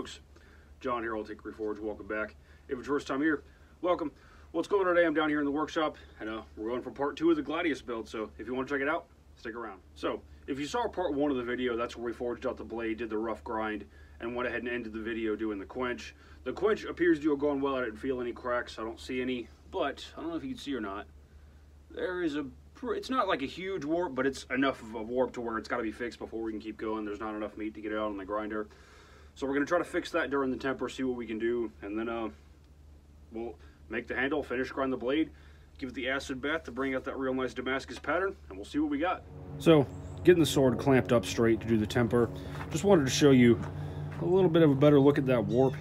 folks, John here, Old Hickory Forge. Welcome back. If it's your first time here, welcome. What's going on today? I'm down here in the workshop, and uh, we're going for part two of the Gladius build. So if you want to check it out, stick around. So if you saw part one of the video, that's where we forged out the blade, did the rough grind, and went ahead and ended the video doing the quench. The quench appears to have gone well. I didn't feel any cracks. I don't see any, but I don't know if you can see or not. There is a it's not like a huge warp, but it's enough of a warp to where it's got to be fixed before we can keep going. There's not enough meat to get it out on the grinder. So we're to try to fix that during the temper, see what we can do, and then uh, we'll make the handle, finish grind the blade, give it the acid bath to bring out that real nice Damascus pattern, and we'll see what we got. So, getting the sword clamped up straight to do the temper. Just wanted to show you a little bit of a better look at that warp.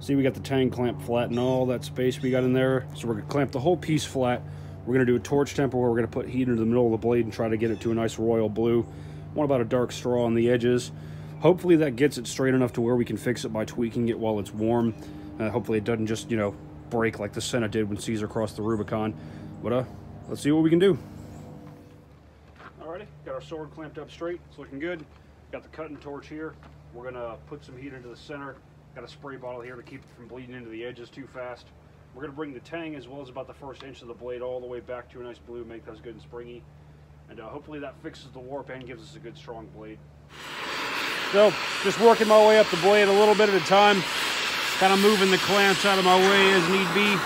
See, we got the tang clamp flat and all that space we got in there. So we're to clamp the whole piece flat. We're to do a torch temper where we're to put heat into the middle of the blade and try to get it to a nice royal blue. Want about a dark straw on the edges. Hopefully that gets it straight enough to where we can fix it by tweaking it while it's warm. Uh, hopefully it doesn't just, you know, break like the Senate did when Caesar crossed the Rubicon. But uh, let's see what we can do. Alrighty, got our sword clamped up straight. It's looking good. Got the cutting torch here. We're gonna put some heat into the center. Got a spray bottle here to keep it from bleeding into the edges too fast. We're gonna bring the tang as well as about the first inch of the blade all the way back to a nice blue, make those good and springy. And uh, hopefully that fixes the warp and gives us a good strong blade. So just working my way up the blade a little bit at a time. Kind of moving the clamps out of my way as need be.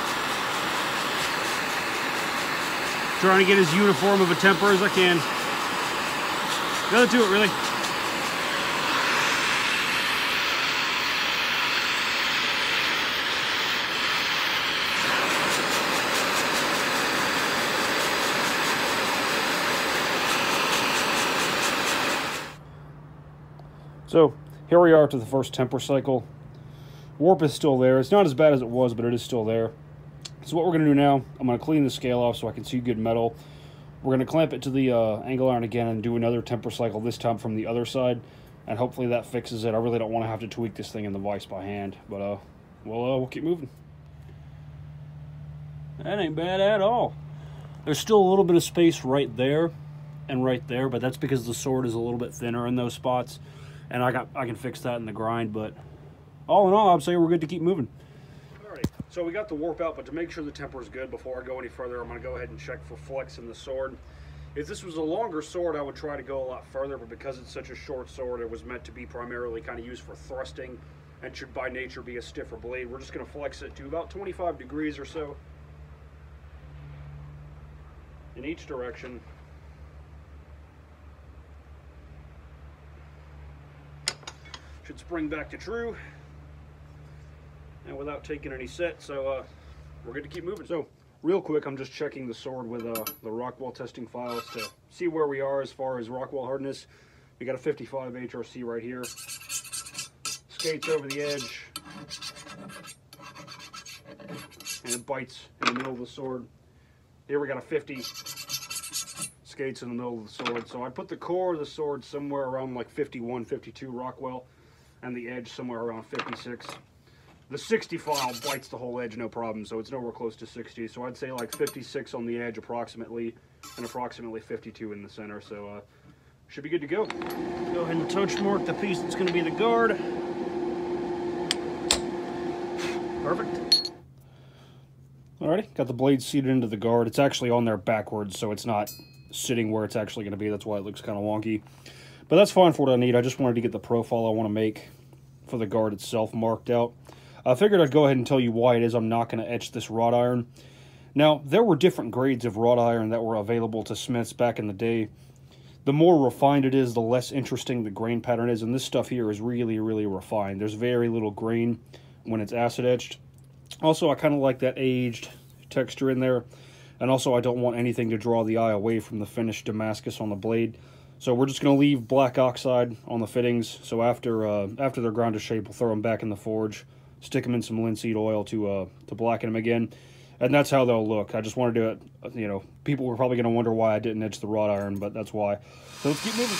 Trying to get as uniform of a temper as I can. Go to it, really. So here we are to the first temper cycle. Warp is still there. It's not as bad as it was, but it is still there. So what we're going to do now, I'm going to clean the scale off so I can see good metal. We're going to clamp it to the uh, angle iron again and do another temper cycle, this time from the other side. And hopefully that fixes it. I really don't want to have to tweak this thing in the vise by hand. But uh, we'll, uh, we'll keep moving. That ain't bad at all. There's still a little bit of space right there and right there, but that's because the sword is a little bit thinner in those spots and I got I can fix that in the grind. But all in all, I'd say we're good to keep moving. Alrighty, so we got the warp out, but to make sure the temper is good before I go any further, I'm going to go ahead and check for flex in the sword. If this was a longer sword, I would try to go a lot further, but because it's such a short sword, it was meant to be primarily kind of used for thrusting and should by nature be a stiffer blade. We're just going to flex it to about 25 degrees or so in each direction should spring back to true. And without taking any set so uh, we're good to keep moving. So real quick I'm just checking the sword with uh, the Rockwell testing files to see where we are as far as Rockwell hardness. We got a 55 HRC right here. Skates over the edge. And it bites in the middle of the sword. Here we got a 50 skates in the middle of the sword. So I put the core of the sword somewhere around like 51 52 Rockwell and the edge somewhere around 56. The 60 file bites the whole edge no problem, so it's nowhere close to 60. So I'd say like 56 on the edge approximately, and approximately 52 in the center. So uh, should be good to go. Go ahead and touch mark the piece that's going to be the guard. Perfect. Alrighty, got the blade seated into the guard. It's actually on there backwards, so it's not sitting where it's actually going to be. That's why it looks kind of wonky. But that's fine for what I need. I just wanted to get the profile I want to make for the guard itself marked out. I figured I'd go ahead and tell you why it is I'm not going to etch this wrought iron. Now, there were different grades of wrought iron that were available to smiths back in the day. The more refined it is, the less interesting the grain pattern is, and this stuff here is really, really refined. There's very little grain when it's acid etched. Also, I kind of like that aged texture in there, and also I don't want anything to draw the eye away from the finished Damascus on the blade. So we're just going to leave black oxide on the fittings. So after uh, after they're ground to shape, we'll throw them back in the forge, stick them in some linseed oil to uh, to blacken them again, and that's how they'll look. I just wanted to, uh, you know, people were probably going to wonder why I didn't etch the wrought iron, but that's why. So let's keep moving.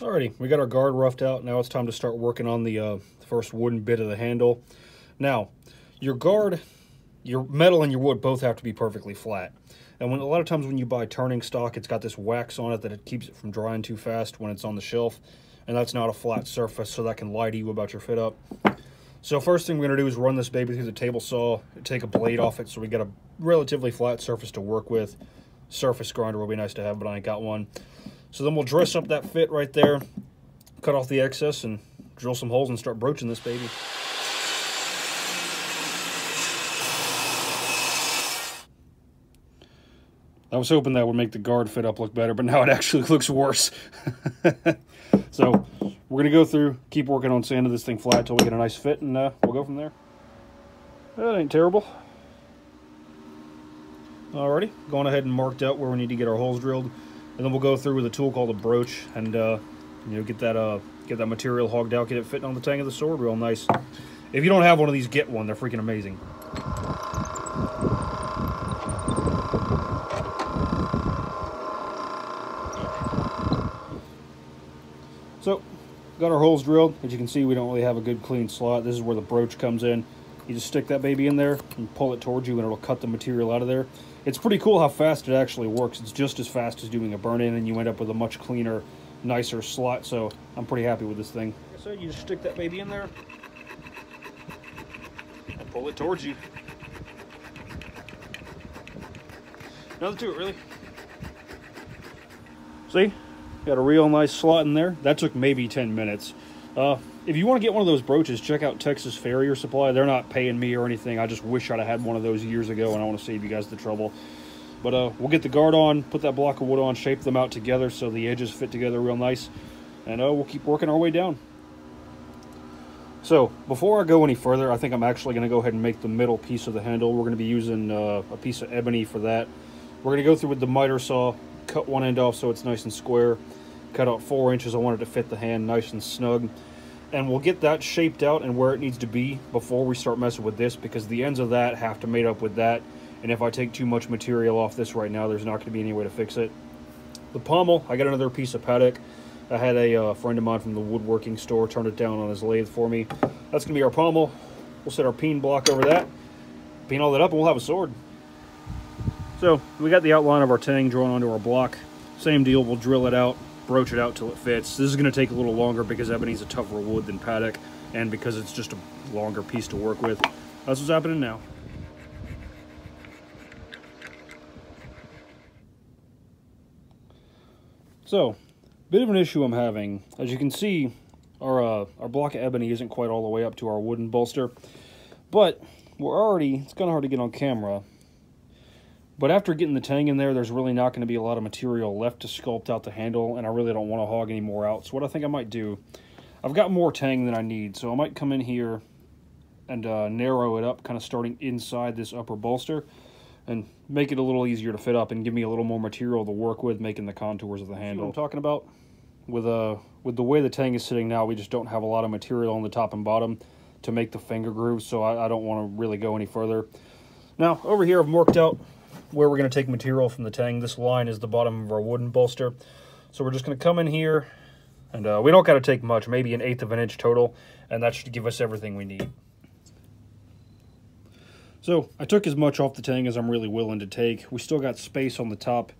Alrighty, we got our guard roughed out. Now it's time to start working on the uh, first wooden bit of the handle. Now, your guard your metal and your wood both have to be perfectly flat. And when a lot of times when you buy turning stock, it's got this wax on it that it keeps it from drying too fast when it's on the shelf. And that's not a flat surface, so that can lie to you about your fit up. So first thing we're going to do is run this baby through the table saw, take a blade off it so we got a relatively flat surface to work with. Surface grinder will be nice to have, but I ain't got one. So then we'll dress up that fit right there, cut off the excess, and drill some holes and start broaching this baby. I was hoping that would make the guard fit up look better, but now it actually looks worse. so we're going to go through, keep working on sanding this thing flat until we get a nice fit, and uh, we'll go from there. That ain't terrible. Alrighty, going ahead and marked out where we need to get our holes drilled, and then we'll go through with a tool called a broach, and uh, you know get that uh, get that material hogged out, get it fitting on the tang of the sword real nice. If you don't have one of these, get one. They're freaking amazing. So, got our holes drilled. As you can see, we don't really have a good clean slot. This is where the broach comes in. You just stick that baby in there and pull it towards you and it'll cut the material out of there. It's pretty cool how fast it actually works. It's just as fast as doing a burn-in and you end up with a much cleaner, nicer slot. So I'm pretty happy with this thing. Said, you just stick that baby in there and pull it towards you. To it, really. See? Got a real nice slot in there. That took maybe 10 minutes. Uh, if you want to get one of those broaches, check out Texas Farrier Supply. They're not paying me or anything. I just wish I'd had one of those years ago, and I want to save you guys the trouble. But uh, we'll get the guard on, put that block of wood on, shape them out together so the edges fit together real nice, and uh, we'll keep working our way down. So, before I go any further, I think I'm actually going to go ahead and make the middle piece of the handle. We're going to be using uh, a piece of ebony for that. We're going to go through with the miter saw, cut one end off so it's nice and square, cut out four inches. I wanted to fit the hand nice and snug and we'll get that shaped out and where it needs to be before we start messing with this because the ends of that have to mate up with that and if I take too much material off this right now there's not going to be any way to fix it. The pommel, I got another piece of padauk. I had a uh, friend of mine from the woodworking store turn it down on his lathe for me. That's going to be our pommel. We'll set our peen block over that, peen all that up and we'll have a sword. So we got the outline of our tang drawn onto our block. Same deal, we'll drill it out, broach it out till it fits. This is going to take a little longer because ebony's a tougher wood than padauk and because it's just a longer piece to work with. That's what's happening now. So, bit of an issue I'm having. As you can see, our, uh, our block of ebony isn't quite all the way up to our wooden bolster, but we're already, it's kind of hard to get on camera, but after getting the tang in there, there's really not going to be a lot of material left to sculpt out the handle, and I really don't want to hog any more out. So what I think I might do, I've got more tang than I need, so I might come in here and uh, narrow it up, kind of starting inside this upper bolster, and make it a little easier to fit up and give me a little more material to work with, making the contours of the handle. I'm talking about? With, uh, with the way the tang is sitting now, we just don't have a lot of material on the top and bottom to make the finger grooves, so I, I don't want to really go any further. Now, over here I've marked out where we're going to take material from the tang. This line is the bottom of our wooden bolster. So we're just going to come in here, and uh, we don't got to take much, maybe an eighth of an inch total, and that should give us everything we need. So I took as much off the tang as I'm really willing to take. We still got space on the top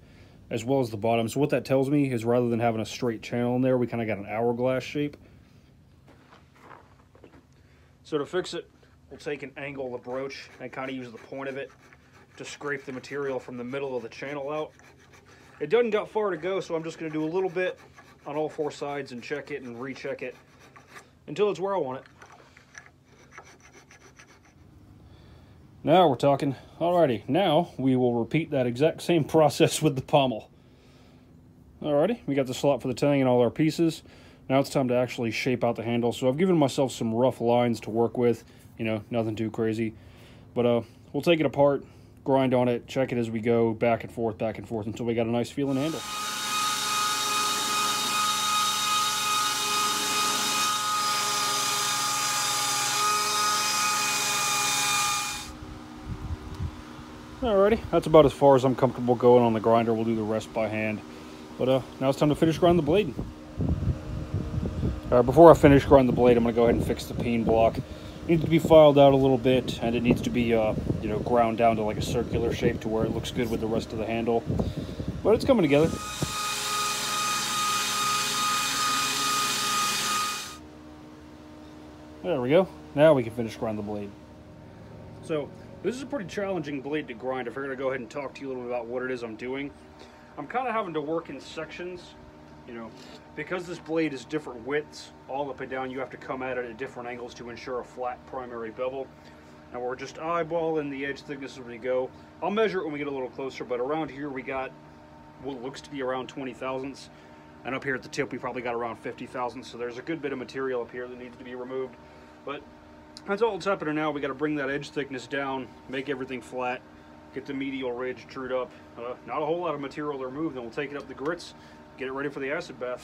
as well as the bottom. So what that tells me is rather than having a straight channel in there, we kind of got an hourglass shape. So to fix it, we'll take an angle of the broach and kind of use the point of it to scrape the material from the middle of the channel out. It doesn't got far to go, so I'm just going to do a little bit on all four sides and check it and recheck it until it's where I want it. Now we're talking. Alrighty, now we will repeat that exact same process with the pommel. Alrighty, we got the slot for the tang and all our pieces. Now it's time to actually shape out the handle. So I've given myself some rough lines to work with. You know, nothing too crazy. But uh, we'll take it apart, grind on it, check it as we go, back and forth, back and forth, until we got a nice feeling handle. Alrighty, that's about as far as I'm comfortable going on the grinder. We'll do the rest by hand. But uh, now it's time to finish grinding the blade. All right, before I finish grinding the blade, I'm going to go ahead and fix the peen block. Needs to be filed out a little bit and it needs to be uh, you know ground down to like a circular shape to where it looks good with the rest of the handle. But it's coming together. There we go. Now we can finish grind the blade. So this is a pretty challenging blade to grind. If we're going to go ahead and talk to you a little bit about what it is I'm doing I'm kind of having to work in sections you know. Because this blade is different widths all up and down you have to come at it at different angles to ensure a flat primary bevel. And we're just eyeballing the edge thickness as we go. I'll measure it when we get a little closer but around here we got what looks to be around 20 thousandths. And up here at the tip we probably got around 50 thousandths. So there's a good bit of material up here that needs to be removed. But that's all that's happening now. We got to bring that edge thickness down make everything flat get the medial ridge trued up. Uh, not a whole lot of material to remove then we'll take it up the grits get it ready for the acid bath.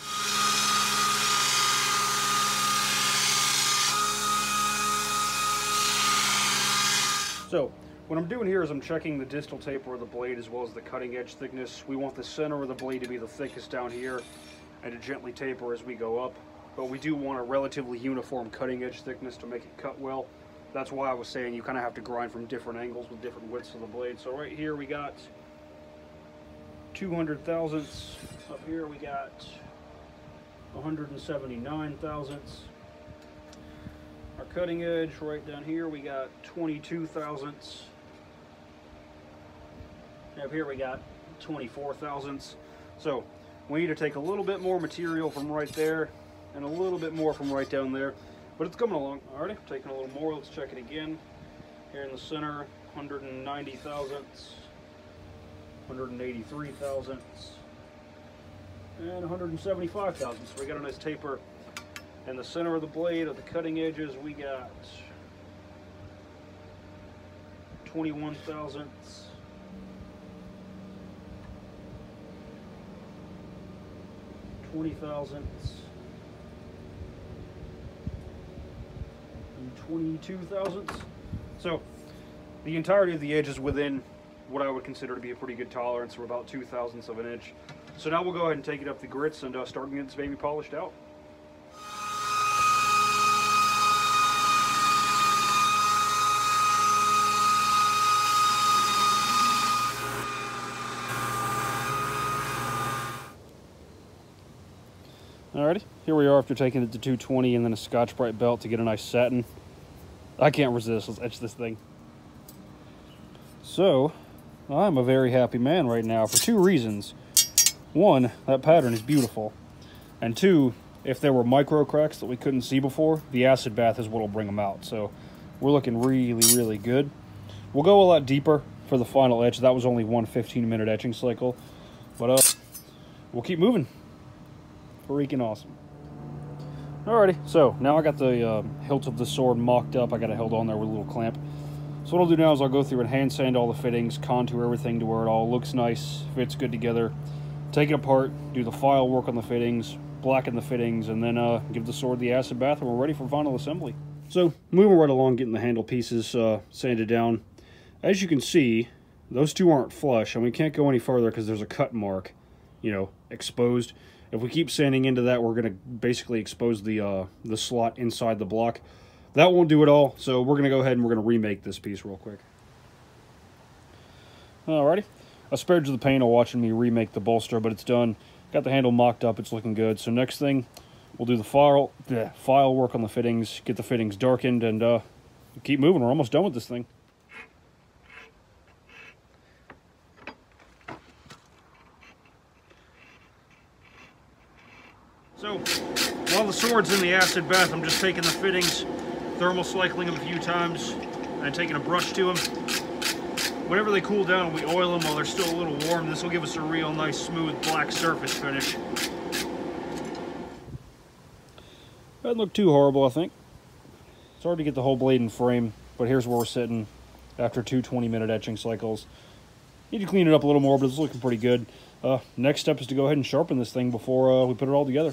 So, what I'm doing here is I'm checking the distal taper of the blade as well as the cutting edge thickness. We want the center of the blade to be the thickest down here and to gently taper as we go up. But we do want a relatively uniform cutting edge thickness to make it cut well. That's why I was saying you kind of have to grind from different angles with different widths of the blade. So right here we got 200 thousandths. Up here we got 179 thousandths. Our cutting edge right down here we got 22 thousandths. Up here we got 24 thousandths. So we need to take a little bit more material from right there and a little bit more from right down there. But it's coming along. Alrighty, taking a little more. Let's check it again. Here in the center, 190 thousandths. 183 thousandths, and 175 thousandths. So we got a nice taper in the center of the blade of the cutting edges. We got 21 thousandths. Twenty thousandths and twenty-two thousandths. So the entirety of the edge is within what I would consider to be a pretty good tolerance, for about two thousandths of an inch. So now we'll go ahead and take it up the grits and uh, start getting this baby polished out. Alrighty, here we are after taking it to 220 and then a Scotch-Brite belt to get a nice satin. I can't resist, let's etch this thing. So, I'm a very happy man right now for two reasons. One, that pattern is beautiful. And two, if there were micro cracks that we couldn't see before, the acid bath is what will bring them out. So we're looking really, really good. We'll go a lot deeper for the final etch. That was only one 15 minute etching cycle. But uh, we'll keep moving. Freaking awesome. Alrighty, so now I got the uh, hilt of the sword mocked up. I got it held on there with a little clamp. So what I'll do now is I'll go through and hand sand all the fittings, contour everything to where it all looks nice, fits good together, take it apart, do the file work on the fittings, blacken the fittings, and then uh, give the sword the acid bath and we're ready for final assembly. So moving right along, getting the handle pieces uh, sanded down. As you can see, those two aren't flush and we can't go any further because there's a cut mark, you know, exposed. If we keep sanding into that, we're going to basically expose the, uh, the slot inside the block. That won't do it all, so we're going to go ahead and we're going to remake this piece real quick. Alrighty. I spared you the pain of watching me remake the bolster, but it's done. Got the handle mocked up, it's looking good. So next thing, we'll do the file, the file work on the fittings, get the fittings darkened, and uh, keep moving. We're almost done with this thing. So, while the sword's in the acid bath, I'm just taking the fittings thermal cycling them a few times and taking a brush to them. Whenever they cool down, we oil them while they're still a little warm. This will give us a real nice smooth black surface finish. Doesn't look too horrible, I think. It's hard to get the whole blade in frame, but here's where we're sitting after two 20 minute etching cycles. Need to clean it up a little more, but it's looking pretty good. Uh, next step is to go ahead and sharpen this thing before uh, we put it all together.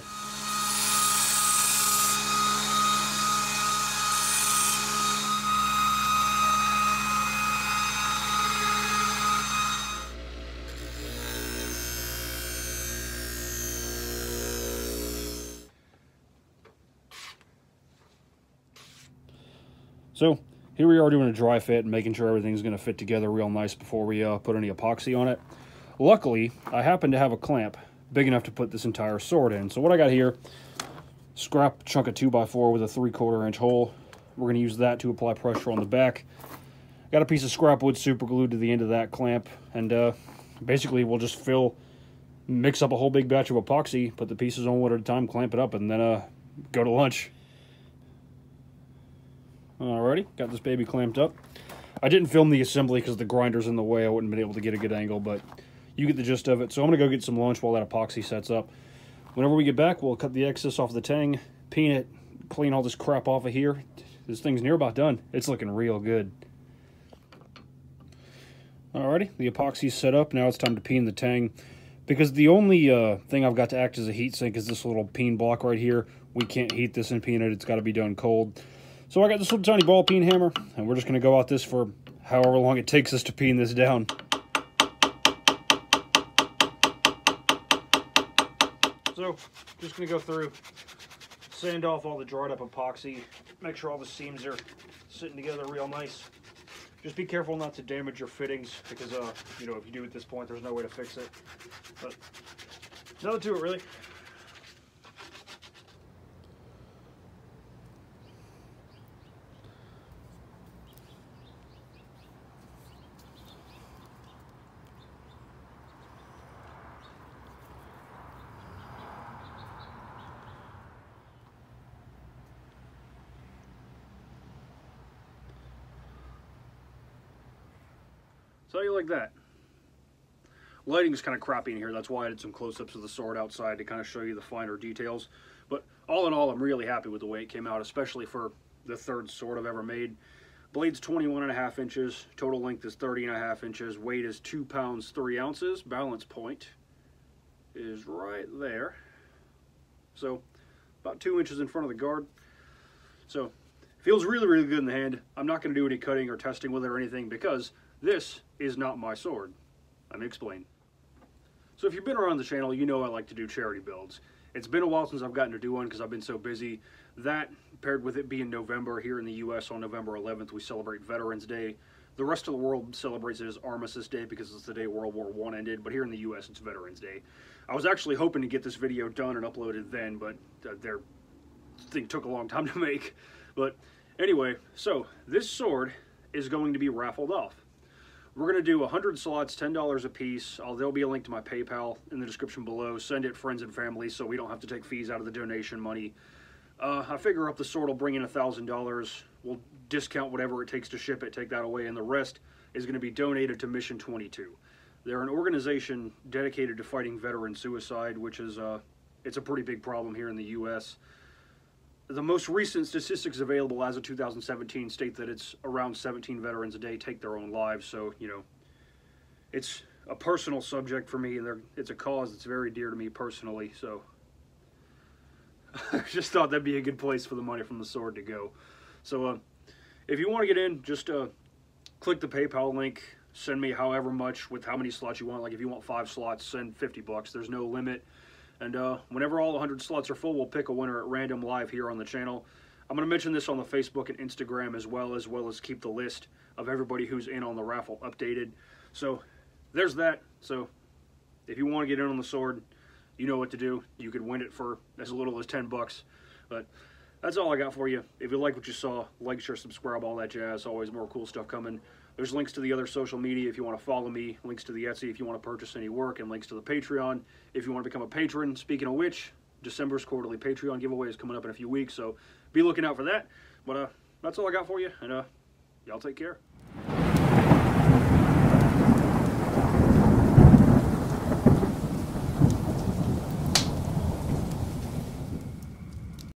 So here we are doing a dry fit and making sure everything's going to fit together real nice before we uh, put any epoxy on it. Luckily, I happen to have a clamp big enough to put this entire sword in. So what I got here, scrap chunk of 2x4 with a 3 quarter inch hole. We're going to use that to apply pressure on the back. Got a piece of scrap wood super glued to the end of that clamp. And uh, basically we'll just fill, mix up a whole big batch of epoxy, put the pieces on one at a time, clamp it up, and then uh, go to lunch. Alrighty, got this baby clamped up. I didn't film the assembly because the grinder's in the way. I wouldn't have been able to get a good angle, but you get the gist of it. So I'm going to go get some lunch while that epoxy sets up. Whenever we get back, we'll cut the excess off the tang, peen it, clean all this crap off of here. This thing's near about done. It's looking real good. Alrighty, the epoxy's set up. Now it's time to peen the tang. Because the only uh, thing I've got to act as a heat sink is this little peen block right here. We can't heat this and peen it. It's got to be done cold. So I got this little tiny ball peen hammer, and we're just going to go out this for however long it takes us to peen this down. So, just going to go through, sand off all the dried up epoxy, make sure all the seams are sitting together real nice. Just be careful not to damage your fittings, because, uh, you know, if you do at this point, there's no way to fix it. But, nothing to it, really. So how you like that? Lighting is kind of crappy in here. That's why I did some close-ups of the sword outside to kind of show you the finer details. But all in all, I'm really happy with the way it came out, especially for the third sword I've ever made. Blade's 21 and a half inches. Total length is 30 and a half inches. Weight is 2 pounds 3 ounces. Balance point is right there. So about 2 inches in front of the guard. So feels really, really good in the hand. I'm not going to do any cutting or testing with it or anything because this is not my sword. Let me explain. So if you've been around the channel, you know I like to do charity builds. It's been a while since I've gotten to do one because I've been so busy. That, paired with it being November here in the U.S. on November 11th, we celebrate Veterans Day. The rest of the world celebrates it as Armistice Day because it's the day World War I ended, but here in the U.S. it's Veterans Day. I was actually hoping to get this video done and uploaded then, but uh, their thing took a long time to make. But anyway, so this sword is going to be raffled off. We're going to do 100 slots, $10 a piece. I'll, there'll be a link to my PayPal in the description below. Send it friends and family so we don't have to take fees out of the donation money. Uh, I figure up the sword will bring in $1,000. We'll discount whatever it takes to ship it, take that away, and the rest is going to be donated to Mission 22. They're an organization dedicated to fighting veteran suicide, which is uh, it's a pretty big problem here in the U.S the most recent statistics available as of 2017 state that it's around 17 veterans a day take their own lives. So, you know, it's a personal subject for me, and it's a cause that's very dear to me personally. So, I just thought that'd be a good place for the money from the sword to go. So, uh, if you want to get in, just uh, click the PayPal link. Send me however much with how many slots you want. Like if you want five slots, send 50 bucks. There's no limit. And uh, whenever all 100 slots are full, we'll pick a winner at random live here on the channel. I'm going to mention this on the Facebook and Instagram as well, as well as keep the list of everybody who's in on the raffle updated. So there's that. So if you want to get in on the sword, you know what to do. You could win it for as little as 10 bucks. But that's all I got for you. If you like what you saw, like, share, subscribe, all that jazz. Always more cool stuff coming. There's links to the other social media if you want to follow me, links to the Etsy if you want to purchase any work, and links to the Patreon if you want to become a patron. Speaking of which, December's quarterly Patreon giveaway is coming up in a few weeks, so be looking out for that. But uh, that's all I got for you, and uh, y'all take care.